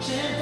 Jim.